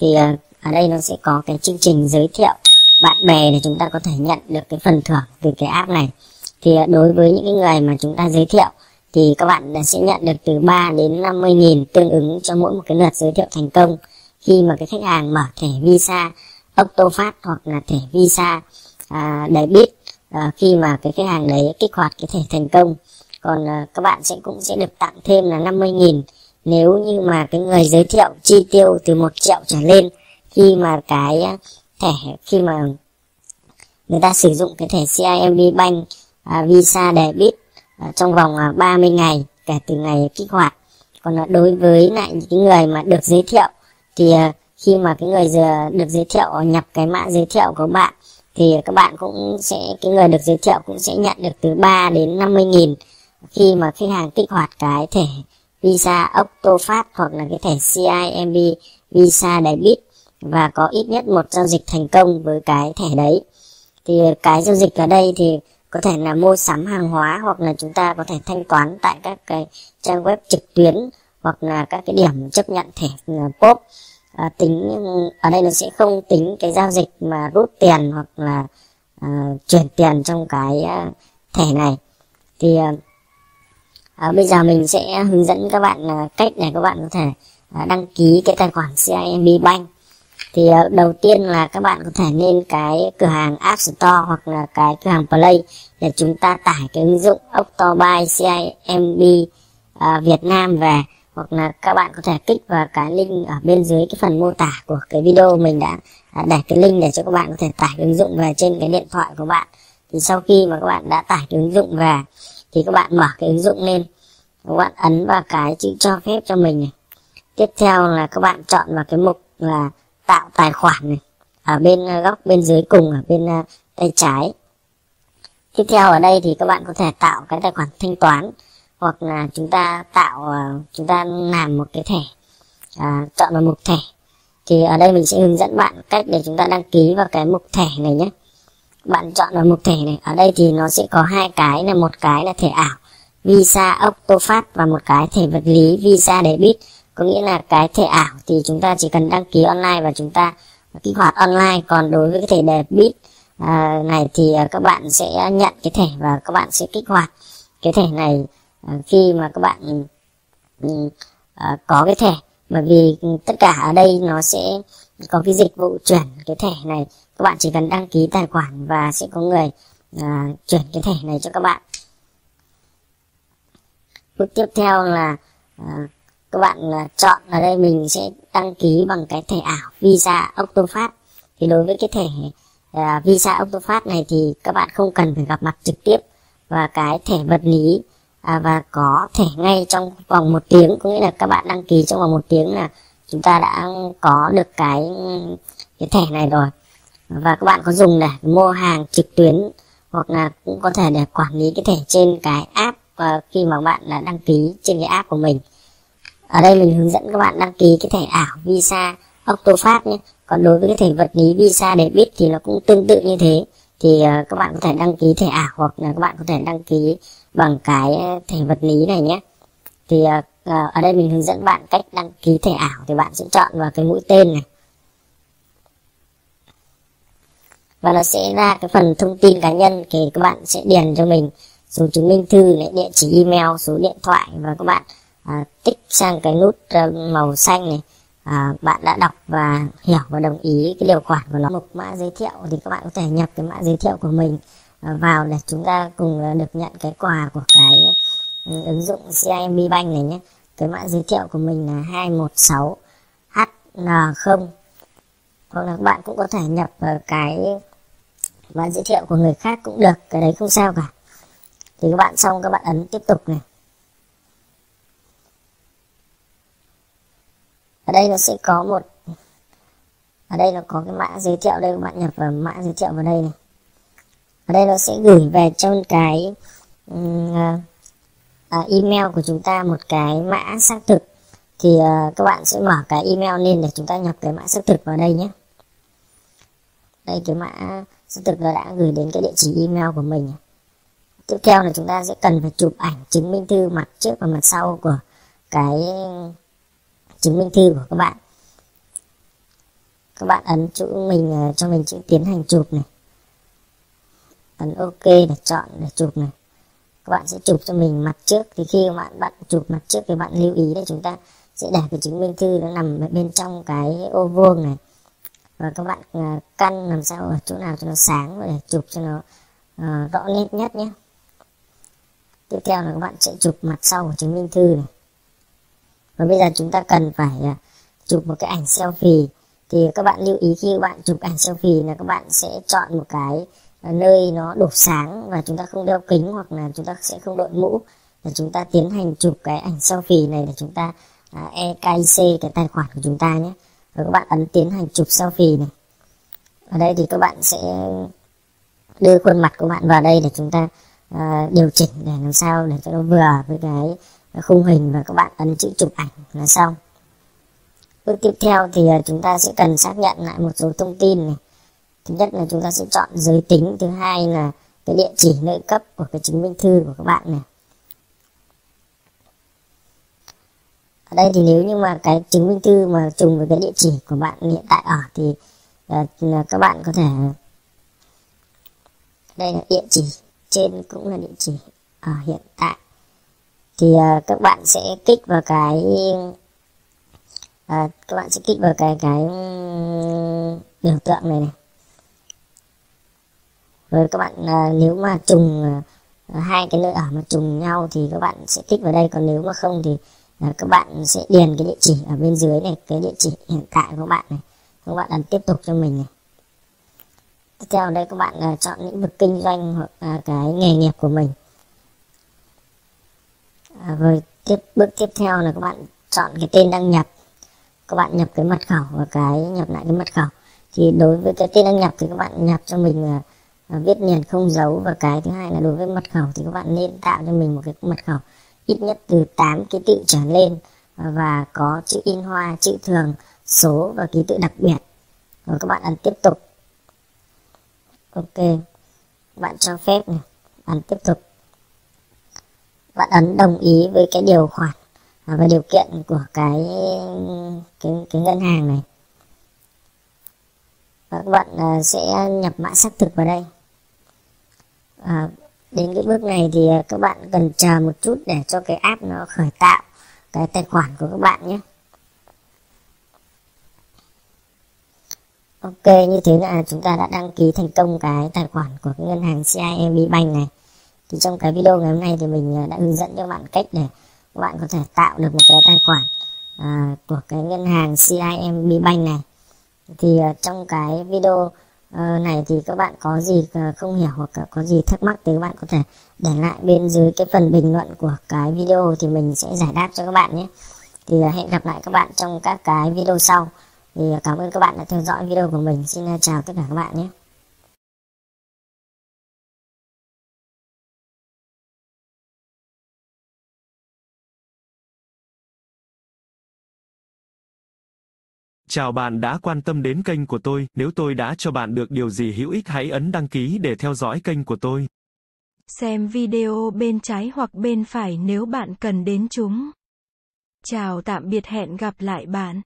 thì à, ở đây nó sẽ có cái chương trình giới thiệu bạn bè để chúng ta có thể nhận được cái phần thưởng từ cái app này. Thì à, đối với những người mà chúng ta giới thiệu thì các bạn sẽ nhận được từ 3 đến 50 nghìn tương ứng cho mỗi một cái lượt giới thiệu thành công. Khi mà cái khách hàng mở thẻ visa Octofast hoặc là thẻ visa à, debit à, khi mà cái khách hàng đấy kích hoạt cái thẻ thành công. Còn à, các bạn sẽ cũng sẽ được tặng thêm là 50 nghìn nếu như mà cái người giới thiệu chi tiêu từ một triệu trở lên khi mà cái thẻ khi mà người ta sử dụng cái thẻ CIMB Bank à, Visa Debit à, trong vòng à, 30 ngày kể từ ngày kích hoạt. Còn à, đối với lại những người mà được giới thiệu thì à, khi mà cái người được giới thiệu nhập cái mã giới thiệu của bạn thì các bạn cũng sẽ cái người được giới thiệu cũng sẽ nhận được từ 3 đến 50 nghìn khi mà khách hàng kích hoạt cái thẻ Visa Octofast hoặc là cái thẻ CIMB Visa Debit và có ít nhất một giao dịch thành công với cái thẻ đấy. Thì cái giao dịch ở đây thì có thể là mua sắm hàng hóa hoặc là chúng ta có thể thanh toán tại các cái trang web trực tuyến hoặc là các cái điểm chấp nhận thẻ ờ, POP. À, tính ở đây nó sẽ không tính cái giao dịch mà rút tiền hoặc là à, chuyển tiền trong cái à, thẻ này. Thì à, à, bây giờ mình sẽ hướng dẫn các bạn à, cách để các bạn có thể à, đăng ký cái tài khoản CIMB Bank. Thì à, đầu tiên là các bạn có thể lên cái cửa hàng App Store hoặc là cái cửa hàng Play để chúng ta tải cái ứng dụng Octobuy CIMB à, Việt Nam về. Hoặc là các bạn có thể kích vào cái link ở bên dưới cái phần mô tả của cái video mình đã à, để cái link để cho các bạn có thể tải ứng dụng về trên cái điện thoại của bạn. Thì sau khi mà các bạn đã tải cái ứng dụng về thì các bạn mở cái ứng dụng lên. Các bạn ấn vào cái chữ cho phép cho mình này. Tiếp theo là các bạn chọn vào cái mục là tạo tài khoản này. Ở bên ờ, góc bên dưới cùng ở bên ờ, tay trái. Tiếp theo ở đây thì các bạn có thể tạo cái tài khoản thanh toán. Hoặc là chúng ta tạo ờ, chúng ta làm một cái thẻ à, chọn vào mục thẻ. Thì ở đây mình sẽ hướng dẫn bạn cách để chúng ta đăng ký vào cái mục thẻ này nhé bạn chọn vào mục thẻ này. Ở đây thì nó sẽ có hai cái là một cái là thẻ ảo Visa Octofast và một cái thẻ vật lý Visa Debit. Có nghĩa là cái thẻ ảo thì chúng ta chỉ cần đăng ký online và chúng ta kích hoạt online. Còn đối với cái thẻ debit à, này thì à, các bạn sẽ nhận cái thẻ và các bạn sẽ kích hoạt cái thẻ này à, khi mà các bạn ừ, à, có cái thẻ. Bởi vì ừ, tất cả ở đây nó sẽ có cái dịch vụ chuyển cái thẻ này các bạn chỉ cần đăng ký tài khoản và sẽ có người à, chuyển cái thẻ này cho các bạn. Bước tiếp theo là à, các bạn à, chọn ở đây mình sẽ đăng ký bằng cái thẻ ảo Visa Octofast thì đối với cái thẻ à, Visa Octofast này thì các bạn không cần phải gặp mặt trực tiếp. Và cái thẻ vật lý à, và có thẻ ngay trong vòng một tiếng. Có nghĩa là các bạn đăng ký trong vòng một tiếng là chúng ta đã có được cái cái thẻ này rồi. Và các bạn có dùng để mua hàng trực tuyến hoặc là cũng có thể để quản lý cái thẻ trên cái app uh, khi mà bạn là đăng ký trên cái app của mình. Ở đây mình hướng dẫn các bạn đăng ký cái thẻ ảo visa octofast nhé. Còn đối với cái thẻ vật lý visa để biết thì nó cũng tương tự như thế. Thì uh, các bạn có thể đăng ký thẻ ảo hoặc là các bạn có thể đăng ký bằng cái ờ, thẻ vật lý này nhé. Thì là ở đây mình hướng dẫn bạn cách đăng ký thẻ ảo thì bạn sẽ chọn vào cái mũi tên này. Và nó sẽ ra cái phần thông tin cá nhân thì các bạn sẽ điền cho mình số chứng minh thư này, địa chỉ email số điện thoại và các bạn à, tích sang cái nút ờ, màu xanh này. À, bạn đã đọc và hiểu và đồng ý cái điều khoản của nó. Mục mã giới thiệu thì các bạn có thể nhập cái mã giới thiệu của mình à, vào để chúng ta cùng à, được nhận cái quà của cái ừ, ứng dụng CIMB Bank này nhé cái mã giới thiệu của mình là 216 HN0 hoặc là các bạn cũng có thể nhập vào cái mã giới thiệu của người khác cũng được cái đấy không sao cả. Thì các bạn xong các bạn ấn tiếp tục này. Ở đây nó sẽ có một ở đây nó có cái mã giới thiệu đây các bạn nhập vào mã giới thiệu vào đây này. Ở đây nó sẽ gửi về trong cái um, À, email của chúng ta một cái mã xác thực thì uh, các bạn sẽ mở cái email lên để chúng ta nhập cái mã xác thực vào đây nhé. Đây cái mã xác thực nó đã gửi đến cái địa chỉ email của mình. Tiếp theo là chúng ta sẽ cần phải chụp ảnh chứng minh thư mặt trước và mặt sau của cái chứng minh thư của các bạn. Các bạn ấn chữ mình à, cho mình chữ tiến hành chụp này. Ấn ok để chọn để chụp này các bạn sẽ chụp cho mình mặt trước. Thì khi các bạn bạn chụp mặt trước thì bạn lưu ý là chúng ta sẽ để cái chứng minh thư nó nằm bên trong cái ô vuông này. Và các bạn uh, căn làm sao ở chỗ nào cho nó sáng và để chụp cho nó uh, rõ nét nhất nhé. Tiếp theo là các bạn sẽ chụp mặt sau của chứng minh thư này. Và bây giờ chúng ta cần phải uh, chụp một cái ảnh selfie. Thì các bạn lưu ý khi các bạn chụp ảnh selfie là các bạn sẽ chọn một cái nơi nó đủ sáng và chúng ta không đeo kính hoặc là chúng ta sẽ không đội mũ để chúng ta tiến hành chụp cái ảnh selfie này để chúng ta à, EKIC cái tài khoản của chúng ta nhé. Rồi các bạn ấn tiến hành chụp selfie này. Ở đây thì các bạn sẽ đưa khuôn mặt của bạn vào đây để chúng ta uh, điều chỉnh để làm sao để cho nó vừa với cái khung hình và các bạn ấn chữ chụp ảnh là xong. Bước tiếp theo thì uh, chúng ta sẽ cần xác nhận lại một số thông tin này thứ nhất là chúng ta sẽ chọn giới tính thứ hai là cái địa chỉ nơi cấp của cái chứng minh thư của các bạn này. Ở đây thì nếu như mà cái chứng minh thư mà trùng với cái địa chỉ của bạn hiện tại ở thì uh, các bạn có thể đây là địa chỉ trên cũng là địa chỉ ở hiện tại. Thì uh, các bạn sẽ kích vào cái uh, các bạn sẽ kích vào cái cái biểu tượng này này rồi các bạn à, nếu mà trùng à, hai cái nơi ở mà trùng nhau thì các bạn sẽ tích vào đây còn nếu mà không thì à, các bạn sẽ điền cái địa chỉ ở bên dưới này cái địa chỉ hiện tại của các bạn này. Các bạn ấn tiếp tục cho mình này. Tiếp theo đây các bạn à, chọn lĩnh vực kinh doanh hoặc à, cái nghề nghiệp của mình. À, rồi tiếp bước tiếp theo là các bạn chọn cái tên đăng nhập. Các bạn nhập cái mật khẩu và cái nhập lại cái mật khẩu. Thì đối với cái tên đăng nhập thì các bạn nhập cho mình là viết liền không dấu và cái thứ hai là đối với mật khẩu thì các bạn nên tạo cho mình một cái mật khẩu ít nhất từ 8 ký tự trở lên và có chữ in hoa, chữ thường, số và ký tự đặc biệt. Rồi các bạn ấn tiếp tục. Ok, bạn cho phép này ấn tiếp tục. Bạn ấn đồng ý với cái điều khoản và điều kiện của cái cái cái ngân hàng này. Và các bạn à, sẽ nhập mã xác thực vào đây à, đến cái bước này thì à, các bạn cần chờ một chút để cho cái app nó khởi tạo cái tài khoản của các bạn nhé. Ok như thế là chúng ta đã đăng ký thành công cái tài khoản của cái ngân hàng CIMB Bank này. Thì trong cái video ngày hôm nay thì mình à, đã hướng dẫn cho các bạn cách để các bạn có thể tạo được một cái tài khoản à, của cái ngân hàng CIMB Bank này. Thì à, trong cái video Ờ, này thì các bạn có gì ờ, không hiểu hoặc có gì thắc mắc thì các bạn có thể để lại bên dưới cái phần bình luận của cái video thì mình sẽ giải đáp cho các bạn nhé. Thì ờ, hẹn gặp lại các bạn trong các cái video sau. Thì cảm ơn các bạn đã theo dõi video của mình. Xin chào tất cả các bạn nhé. Chào bạn đã quan tâm đến kênh của tôi, nếu tôi đã cho bạn được điều gì hữu ích hãy ấn đăng ký để theo dõi kênh của tôi. Xem video bên trái hoặc bên phải nếu bạn cần đến chúng. Chào tạm biệt hẹn gặp lại bạn.